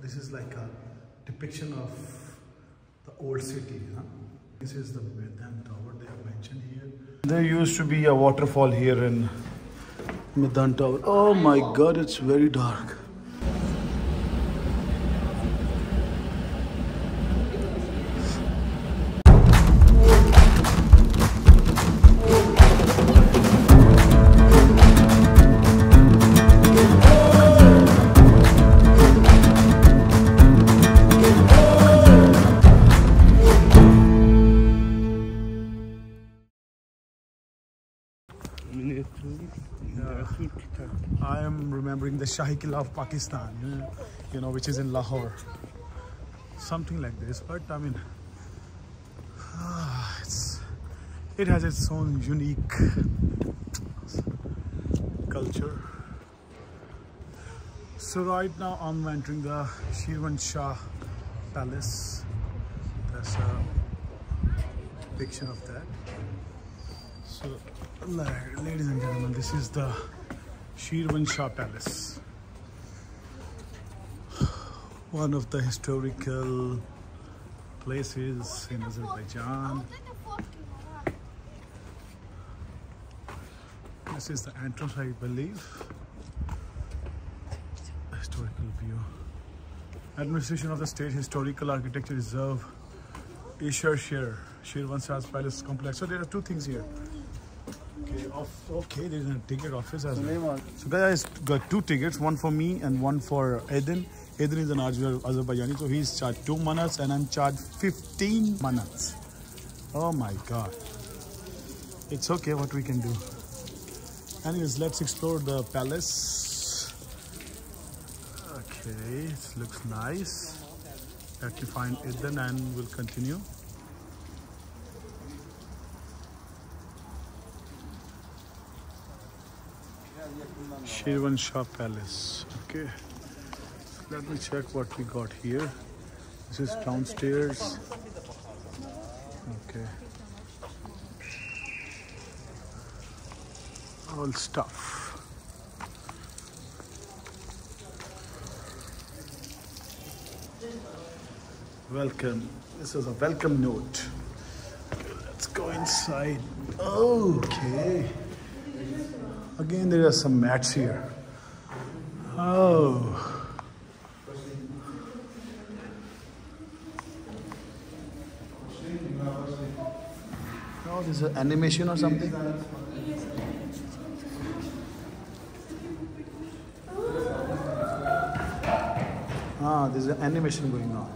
this is like a depiction of the old city. Huh? This is the Medan Tower they have mentioned here. There used to be a waterfall here in Medan Tower. Oh my god, it's very dark. The Shahi Killa of Pakistan, you know, which is in Lahore. Something like this, but I mean, ah, it has its own unique culture. So right now I'm entering the Shirvan Shah Palace. There's a depiction of that. So, ladies and gentlemen, this is the Shirvan Shah Palace. One of the historical places in Azerbaijan. This is the entrance, I believe. Historical view. Administration of the State Historical Architecture Reserve, Ishar Shir, Shirvan Shah's Palace Complex. So there are two things here. Okay, off, okay, there's a ticket office as well. So guys, got two tickets, one for me and one for Eden. Eden is an Azer- Azerbaijani, so he's charged two manats and I'm charged 15 manats. Oh my god. It's okay what we can do. Anyways, let's explore the palace. Okay, it looks nice. Let me find Eden and we'll continue. Shirvan Shah Palace. Okay. Let me check what we got here. This is downstairs. Okay. All stuff. Welcome. This is a welcome note. Okay, let's go inside. Okay. Again, there are some mats here. Oh. Oh, this is an animation or something? Ah, there's an animation going on.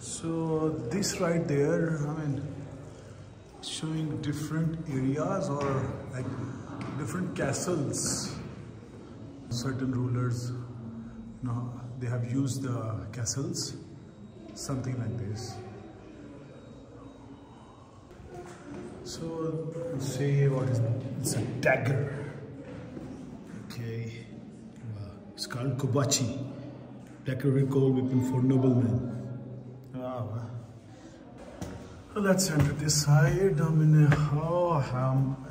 So this right there, I mean, showing different areas or like different castles. Certain rulers, you know, they have used the castles, something like this. So say what is it? it's a dagger. Okay, it's called kobachi, decorated gold weapon for noblemen. Wow. Let's enter this side. I mean, oh, um,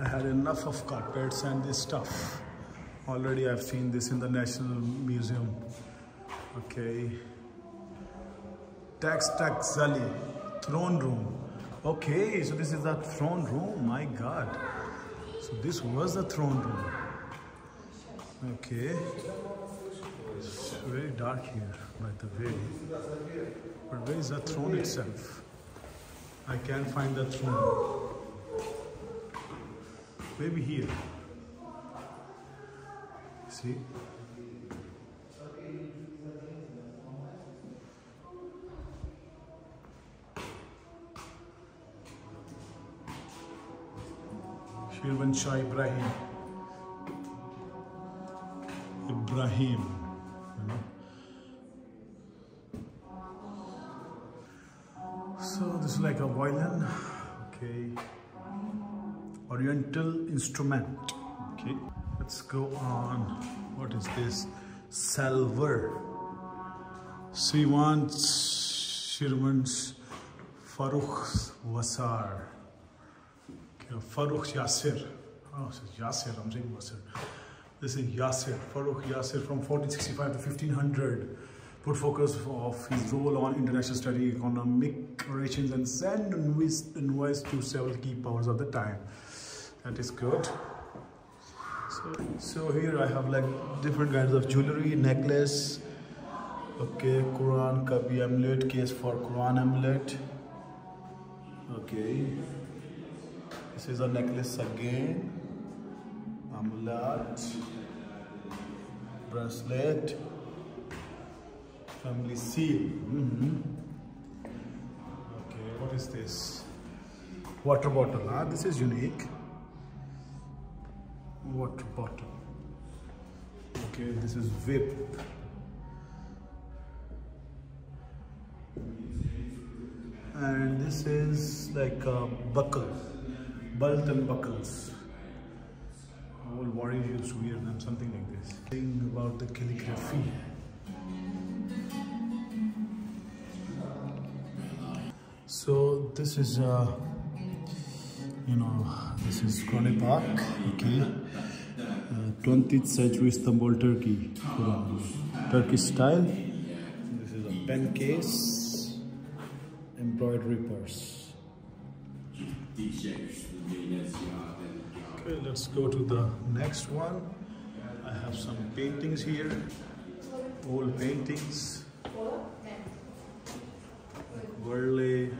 I had enough of carpets and this stuff. Already I've seen this in the National Museum. Okay. Tax Tax Zali, throne room. Okay, so this is the throne room. My God. So this was the throne room. Okay. It's very dark here, by the way. But where is the throne itself? I can't find the throne. Maybe here. See? Shirvan Shah Ibrahim. Ibrahim. So this is like a violin. Okay. Oriental instrument. Okay. Let's go on. What is this? Salver. Srivan Shirvan's Farooq Wasar. Okay, Farooq Yasir. Oh, it's Yasir, I'm saying Wasir. This is Yasir, Farooq Yasir from 1465 to 1500. Put focus of his role on international study, economic relations, and send invoice to several key powers of the time. That is good. So, so here I have like different kinds of jewelry, necklace. Okay, Quran Kabi amulet, case for Quran amulet. Okay. This is a necklace again. Amulet. Bracelet. Family seal. Mm -hmm. Okay, what is this? Water bottle. Ah, this is unique. Water bottle. Okay, this is whip. and this is like a buckle belt and buckles all warriors used to wear them something like this thing about the calligraphy so this is uh you know this is Krone Park okay uh, 20th century Istanbul Turkey Turkish style this is a pen case embroidery purse. Okay, let's go to the next one. I have some paintings here, old paintings. Burley.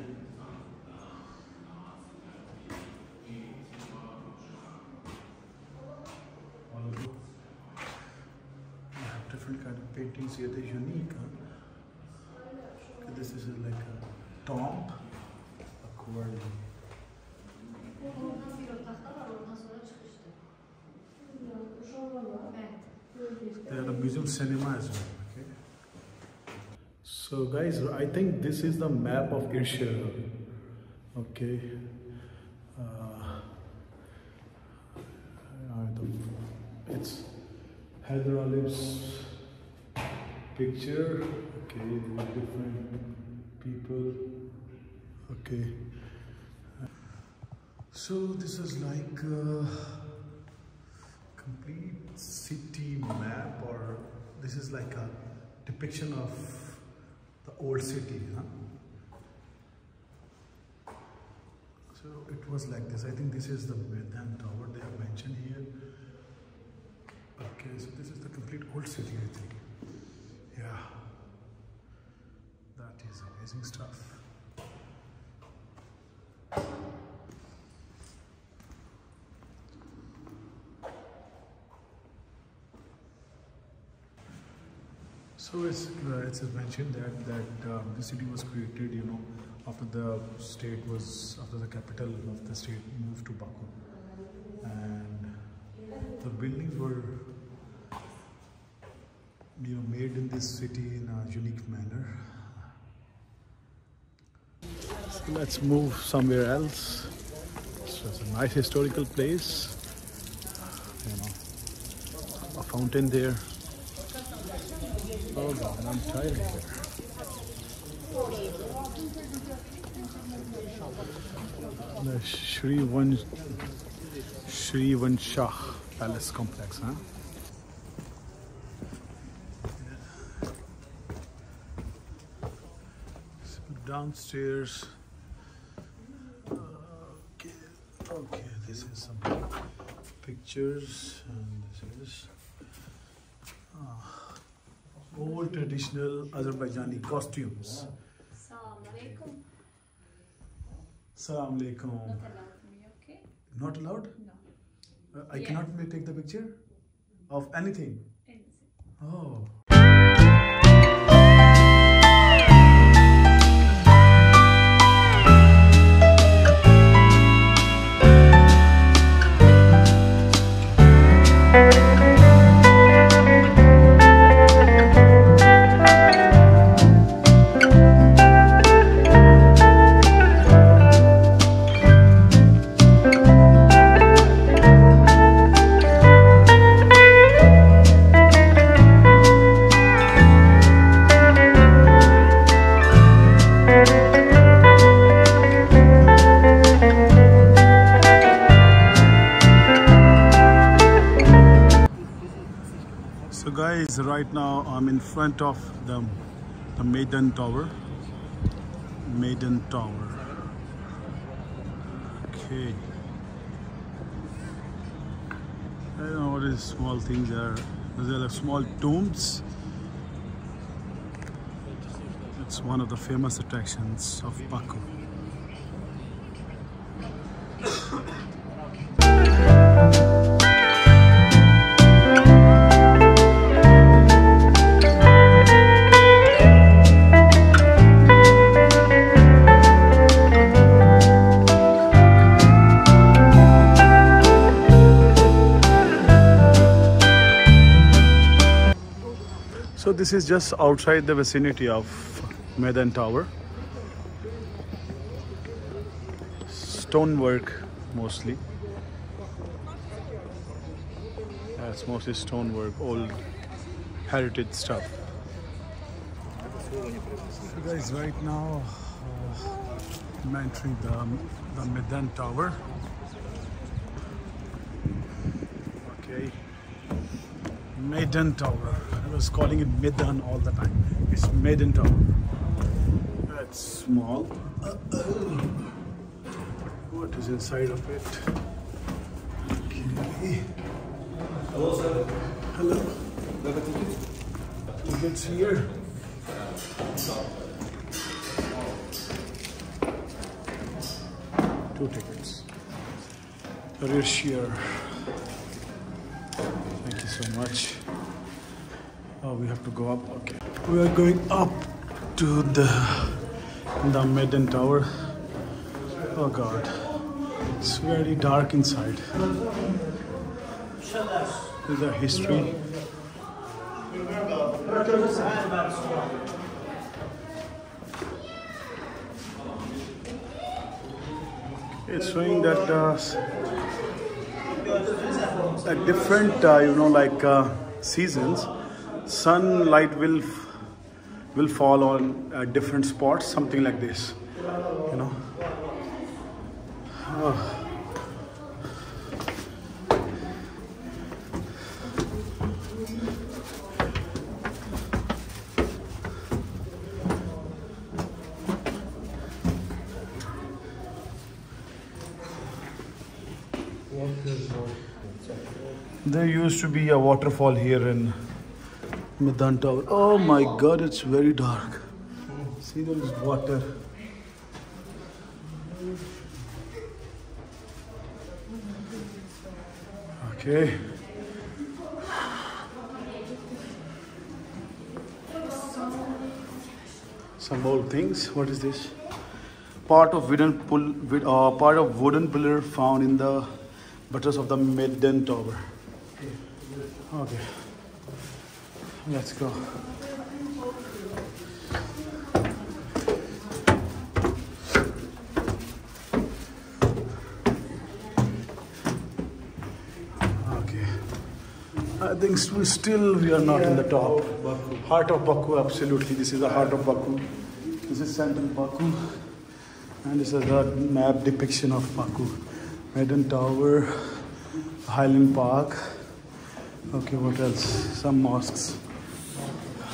I have different paintings here. They're unique. Huh? Okay, this is like a tomb. They have a museum cinema as well. Okay. So guys, I think this is the map of Asia. Okay. Uh, it's Heydar Aliyev's picture. Okay, different people. Okay. So this is like a complete city map or this is like a depiction of the old city huh? so it was like this. I think this is the Medhan tower they have mentioned here. Okay so this is the complete old city I think yeah that is amazing stuff So it's, uh, it's mentioned that, that um, the city was created, you know, after the state was, after the capital of the state moved to Baku. And the buildings were, you know, made in this city in a unique manner. So let's move somewhere else. So it's a nice historical place. You know, a fountain there. Oh God, I'm tired here. The Shri Van Shri Vanshah Palace Complex, huh? Downstairs. Okay, okay, this is some pictures, and this is. Oh old traditional Azerbaijani costumes. Assalamu alaikum. Not allowed me, okay? Not allowed? No. Uh, I Yeah. cannot take the picture of anything. Anything. Oh. Front of the, the Maiden Tower. Maiden Tower. Okay. I don't know what is small things are. These are like small tombs. It's one of the famous attractions of Baku. This is just outside the vicinity of Maidan Tower. Stonework mostly. It's mostly stonework, old heritage stuff. So guys, right now uh, I'm entering the, the Maidan Tower. Okay. Maiden Tower. I was calling it Medan all the time. It's Maiden Tower. That's small. What is inside of it? Okay. Hello, sir. Hello. Got a ticket? Tickets here. Two tickets. Career share. Thank you so much. Oh, we have to go up. Okay. We are going up to the the Maiden Tower. Oh God, it's very dark inside. There's a history. It's showing that uh, different, uh, you know, like uh, seasons, sunlight will will fall on uh, different spots, something like this, you know. Oh. There used to be a waterfall here in Midan Tower. Oh my god, it's very dark. See, there is water. Okay. Some old things. What is this? Part of wooden pull, uh, part of wooden pillar found in the butters of the Maiden Tower. Okay. Let's go. Okay. I think we still we are not in the top. Heart of Baku, absolutely. This is the heart of Baku. This is central Baku. And this is a map depiction of Baku. Maiden Tower, Highland Park. Okay, what else? Some mosques.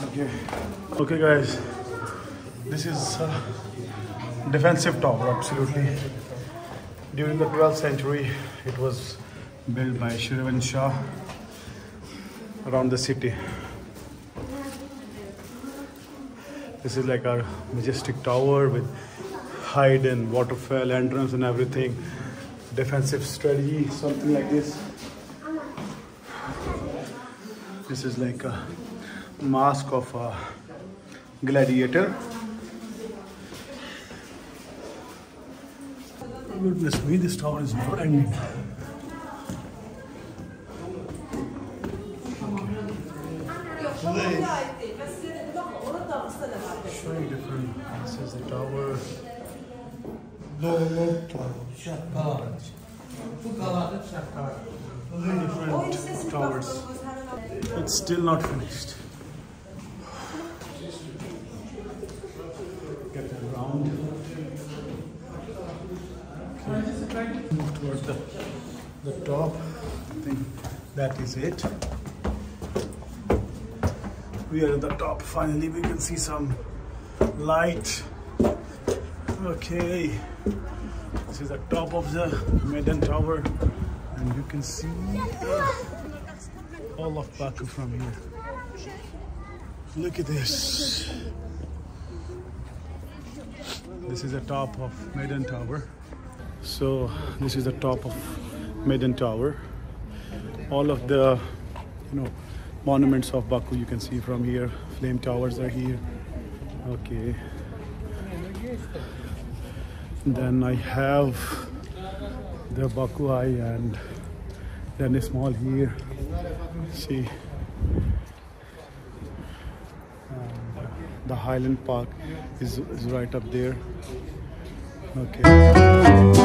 Okay. Okay, guys. This is a defensive tower, absolutely. During the 12th century, it was built by Shirvan Shah around the city. This is like our majestic tower with height and waterfall entrance and everything. Defensive strategy, something like this. This is like a mask of a gladiator. Goodness me, this tower is never ending. Showing different. This is the tower. Different towers. It's still not finished. Get around. Okay. Move towards the, the top. I think that is it. we are at the top. Finally, we can see some light. Okay, this is the top of the Maiden Tower, and you can see all of Baku from here. Look at this. This is the top of Maiden Tower. So this is the top of Maiden Tower. All of the, you know, monuments of Baku you can see from here. Flame towers are here. Okay. Then I have the Baku Eye and then a small here. See. The Highland Park is, is right up there. Okay.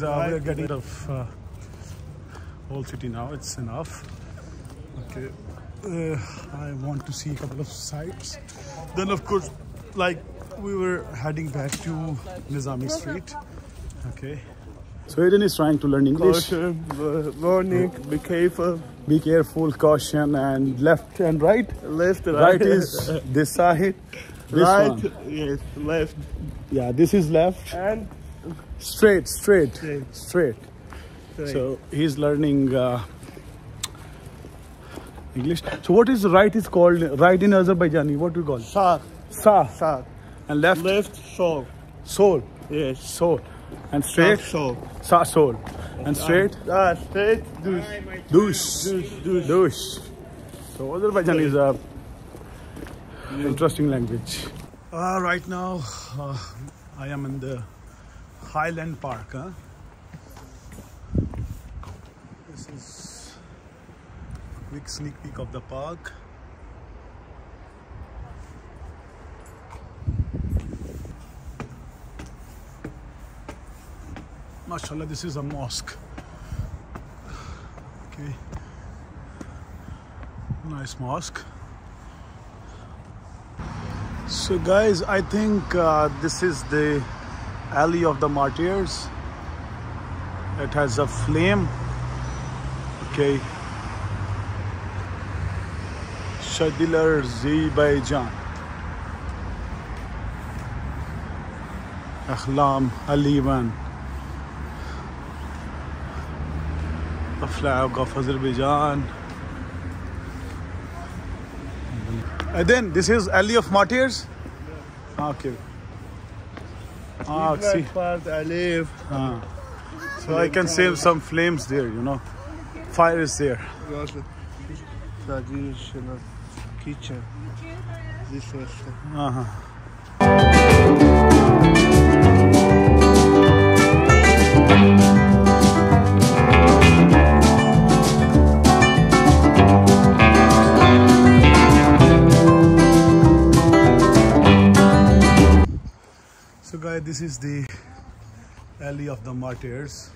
Guys, uh, we are getting rid of uh, whole city now. It's enough. Okay. Uh, I want to see a couple of sites. Then of course, like we were heading back to Nizami Street. Okay. So Aiden is trying to learn English. Caution, warning, be careful. Be careful, caution, and left and right. Left, right. Right is this side. This right, one. yes, left, Yeah, this is left. and Straight, straight, Straight. straight. right. So he's learning uh, English. So what is right is called right in Azerbaijani? What do you call? Sağ, Sa. sağ. And left? Left, sol. Soul. Yes. Soul. And straight? sol. Sa soul. And straight? Ah, straight, düz. Douche. Düz, düz. Douche. So Azerbaijani is a interesting language. Uh, right now, uh, I am in the Highland Park. Huh? This is a quick sneak peek of the park. Mashallah, this is a mosque. Okay. Nice mosque. So, guys, I think uh, this is the alley of the martyrs. It has a flame. Okay. Shadilar Azerbaijan. Akhlam Alivan. The flag of Azerbaijan. And then this is Alley of Martyrs. Okay. Ah, see. Part I live. Ah. So I can see some flames there, you know. Fire is there. Traditional kitchen. This was Uh-huh. This is the alley of the martyrs.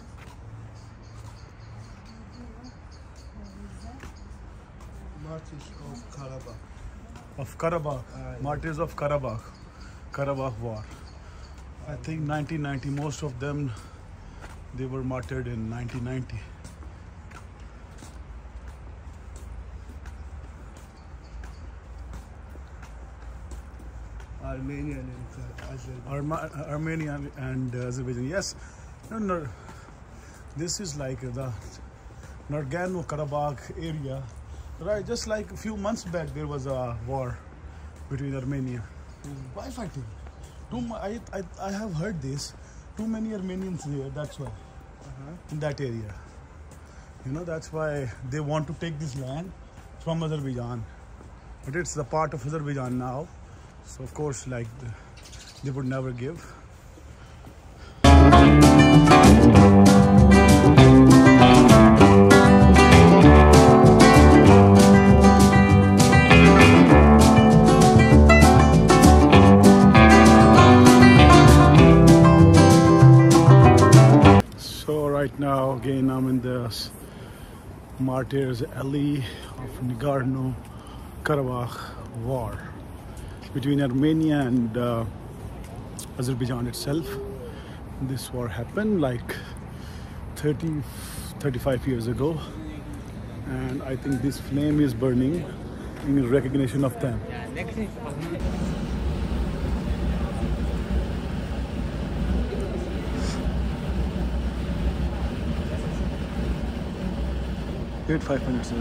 Martyrs of Karabakh. of Karabakh, Aye. martyrs of Karabakh, Karabakh War. I think 1990, most of them, they were martyred in 1990. Armenian and uh, Azerbaijan. Arma- Armenia and uh, Azerbaijan. Yes, no, no, this is like the Nagorno Karabakh area, right? Just like a few months back, there was a war between Armenia. Mm-hmm. Why fighting? Too mu- I, I, I have heard this. Too many Armenians here, that's why. Uh-huh. In that area. You know, that's why they want to take this land from Azerbaijan. But it's the part of Azerbaijan now. So, of course, like, they would never give. So right now, again, I'm in the Martyrs Alley of Nagorno-Karabakh war between Armenia and uh, Azerbaijan itself. This war happened like 30, 35 years ago, and I think this flame is burning in recognition of them. Wait five minutes.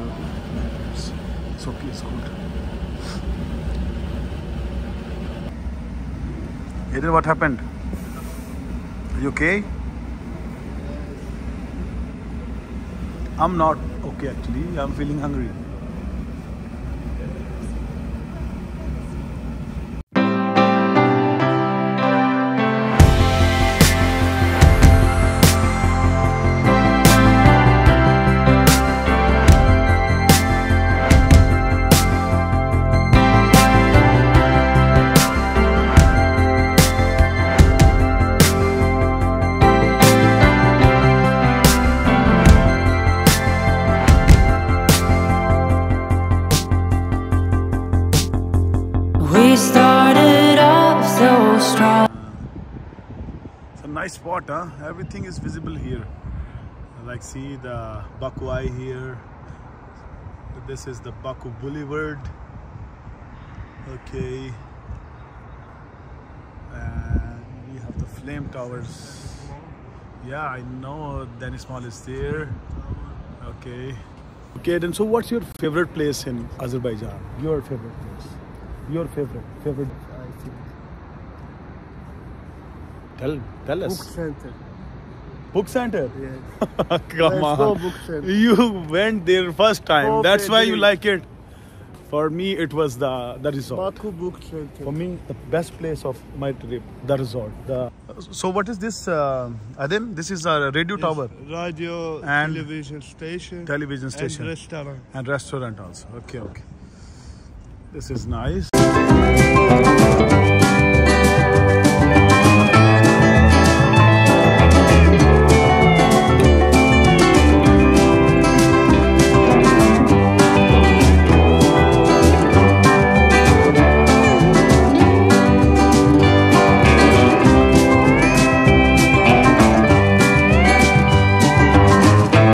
It's, it's okay. It's good. Aiden, what happened? Are you okay? I'm not okay actually. I'm feeling hungry. A nice spot, huh? Everything is visible here. Like, see the Baku Eye here. This is the Baku Boulevard. Okay. And we have the flame towers. Yeah, I know Deniz Mall is there. Okay. Okay, then so what's your favorite place in Azerbaijan? Your favorite place? Your favorite? Favorite? I think. Tell, tell us. Book center. Book center? Yes. Come Let's go on. book center. You went there first time. Okay, That's why you deal. like it. For me, it was the the resort. Baku Book Center. For me, the best place of my trip, the resort. The so what is this, uh, Adem? This is a radio Yes, tower Radio, And television station. television station. And restaurant. and restaurant also. Okay, okay. This is nice.